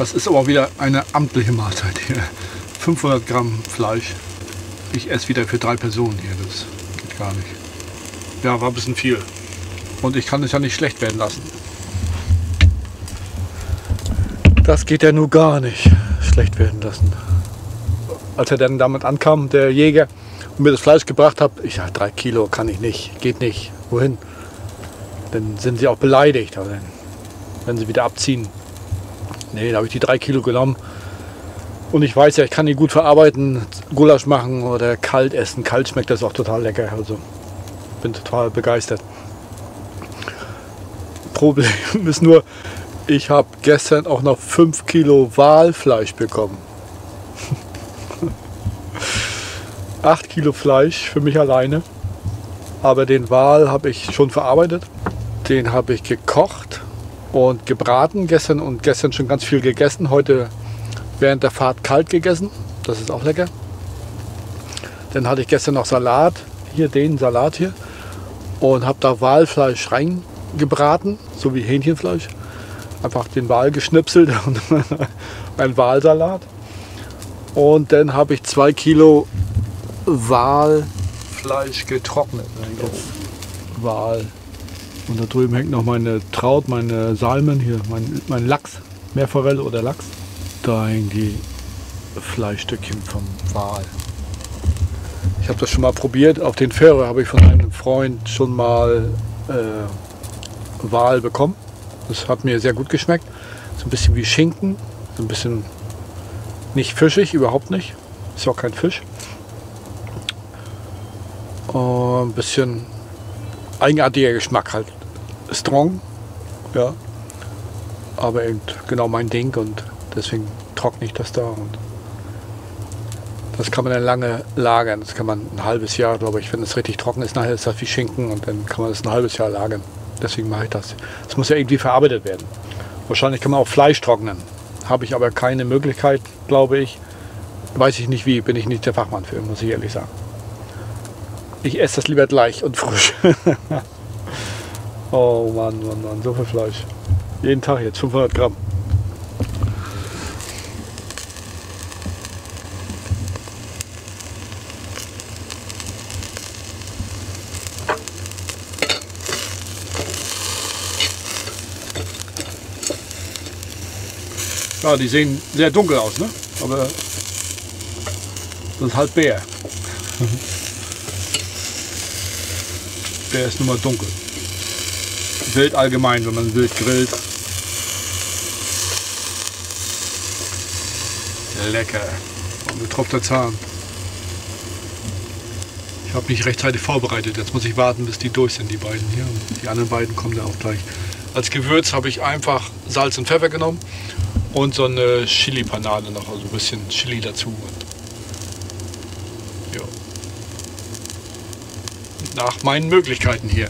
Das ist aber wieder eine amtliche Mahlzeit hier. 500 Gramm Fleisch. Ich esse wieder für drei Personen hier. Das geht gar nicht. Ja, war ein bisschen viel. Und ich kann es ja nicht schlecht werden lassen. Das geht ja nur gar nicht schlecht werden lassen. Als er dann damit ankam, der Jäger, und mir das Fleisch gebracht hat, ich sage, drei Kilo kann ich nicht, geht nicht. Wohin? Dann sind sie auch beleidigt, aber dann, wenn sie wieder abziehen. Nee, da habe ich die drei Kilo genommen. Und ich weiß ja, ich kann die gut verarbeiten, Gulasch machen oder kalt essen. Kalt schmeckt das auch total lecker. Also bin total begeistert. Problem ist nur, ich habe gestern auch noch 5 Kilo Walfleisch bekommen. 8 Kilo Fleisch für mich alleine. Aber den Wal habe ich schon verarbeitet. Den habe ich gekocht und gebraten gestern und gestern schon ganz viel gegessen. Heute während der Fahrt kalt gegessen. Das ist auch lecker. Dann hatte ich gestern noch Salat. Hier den Salat hier. Und habe da Walfleisch reingebraten, so wie Hähnchenfleisch. Einfach den Wal geschnipselt und ein Walsalat. Und dann habe ich zwei Kilo Walfleisch getrocknet. Wal. Und da drüben hängt noch meine Traut, meine Salmen, hier mein, mein Lachs, Meerforelle oder Lachs. Da hängen die Fleischstückchen vom Wal. Ich habe das schon mal probiert. Auf den Fähre habe ich von einem Freund schon mal äh, Wal bekommen. Das hat mir sehr gut geschmeckt. So ein bisschen wie Schinken, so ein bisschen nicht fischig, überhaupt nicht. Ist auch kein Fisch. Uh, ein bisschen eigenartiger Geschmack halt. Strong, ja. Aber eben genau mein Ding und deswegen trockne ich das da. Und das kann man dann lange lagern. Das kann man ein halbes Jahr, glaube ich, wenn es richtig trocken ist, nachher ist das wie Schinken und dann kann man das ein halbes Jahr lagern. Deswegen mache ich das. Es muss ja irgendwie verarbeitet werden. Wahrscheinlich kann man auch Fleisch trocknen. Habe ich aber keine Möglichkeit, glaube ich. Weiß ich nicht wie, bin ich nicht der Fachmann für, muss ich ehrlich sagen. Ich esse das lieber gleich und frisch. oh Mann, Mann, Mann, so viel Fleisch. Jeden Tag jetzt 500 Gramm. Ja, die sehen sehr dunkel aus, ne? Aber das ist halt Bär. Bär ist nun mal dunkel. Wild allgemein, wenn man wild grillt. Lecker. Und getropfter Zahn. Ich habe mich rechtzeitig vorbereitet. Jetzt muss ich warten, bis die durch sind, die beiden hier. Und die anderen beiden kommen dann auch gleich. Als Gewürz habe ich einfach Salz und Pfeffer genommen und so eine Chili-Panade noch, also ein bisschen Chili dazu. Ja. Nach meinen Möglichkeiten hier.